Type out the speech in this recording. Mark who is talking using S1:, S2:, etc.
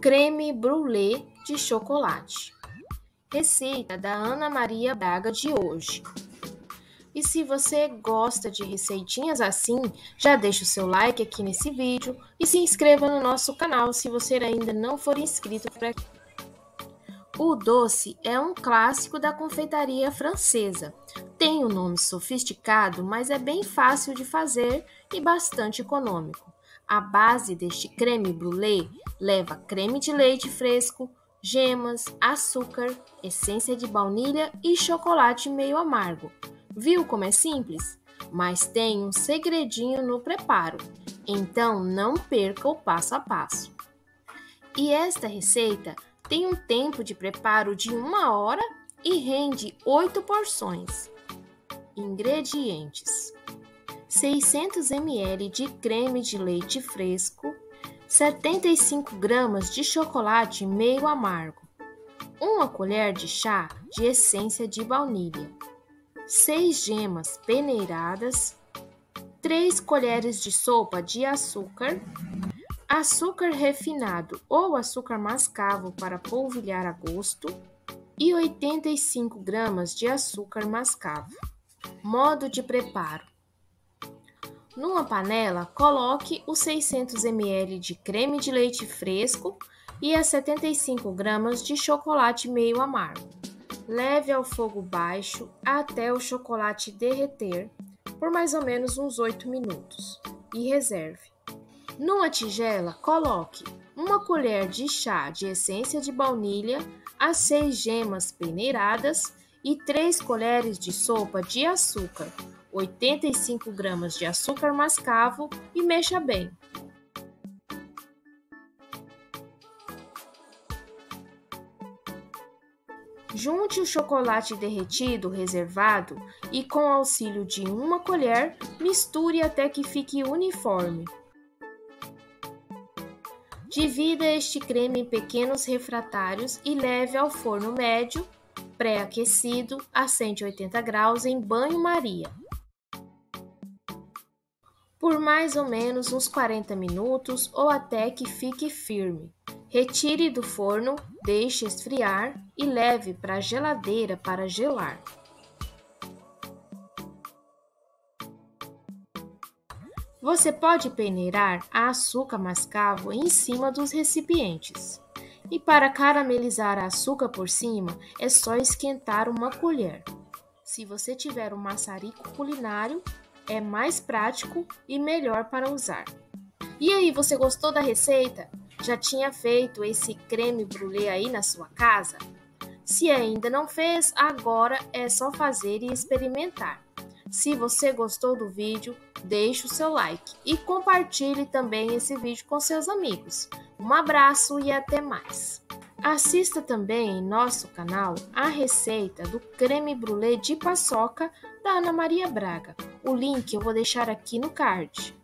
S1: creme brulee de chocolate. Receita da Ana Maria Braga de hoje. E se você gosta de receitinhas assim, já deixa o seu like aqui nesse vídeo e se inscreva no nosso canal se você ainda não for inscrito. O doce é um clássico da confeitaria francesa. Tem um nome sofisticado, mas é bem fácil de fazer e bastante econômico. A base deste creme brulee leva creme de leite fresco, gemas, açúcar, essência de baunilha e chocolate meio amargo. Viu como é simples? Mas tem um segredinho no preparo, então não perca o passo a passo. E esta receita tem um tempo de preparo de uma hora e rende 8 porções. Ingredientes: 600 ml de creme de leite fresco, 75 gramas de chocolate meio amargo, uma colher de chá de essência de baunilha, 6 gemas peneiradas, 3 colheres de sopa de açúcar, açúcar refinado ou açúcar mascavo para polvilhar a gosto e 85 gramas de açúcar mascavo. Modo de preparo: numa panela, coloque os 600 ml de creme de leite fresco e as 75 gramas de chocolate meio amargo. Leve ao fogo baixo até o chocolate derreter por mais ou menos uns 8 minutos e reserve. Numa tigela, coloque uma colher de chá de essência de baunilha, as 6 gemas peneiradas e 3 colheres de sopa de açúcar 85 gramas de açúcar mascavo e mexa bem. Junte o chocolate derretido reservado e, com auxílio de uma colher, misture até que fique uniforme. Divida este creme em pequenos refratários e leve ao forno médio, pré-aquecido, a 180 graus em banho-maria por mais ou menos uns 40 minutos ou até que fique firme. Retire do forno, deixe esfriar e leve para a geladeira para gelar. Você pode peneirar a açúcar mascavo em cima dos recipientes. E para caramelizar a açúcar por cima, é só esquentar uma colher. Se você tiver um maçarico culinário, é mais prático e melhor para usar. E aí, você gostou da receita? Já tinha feito esse creme brulee aí na sua casa? Se ainda não fez, agora é só fazer e experimentar. Se você gostou do vídeo, deixe o seu like e compartilhe também esse vídeo com seus amigos. Um abraço e até mais! Assista também em nosso canal a receita do creme brulee de paçoca da Ana Maria Braga. O link eu vou deixar aqui no card.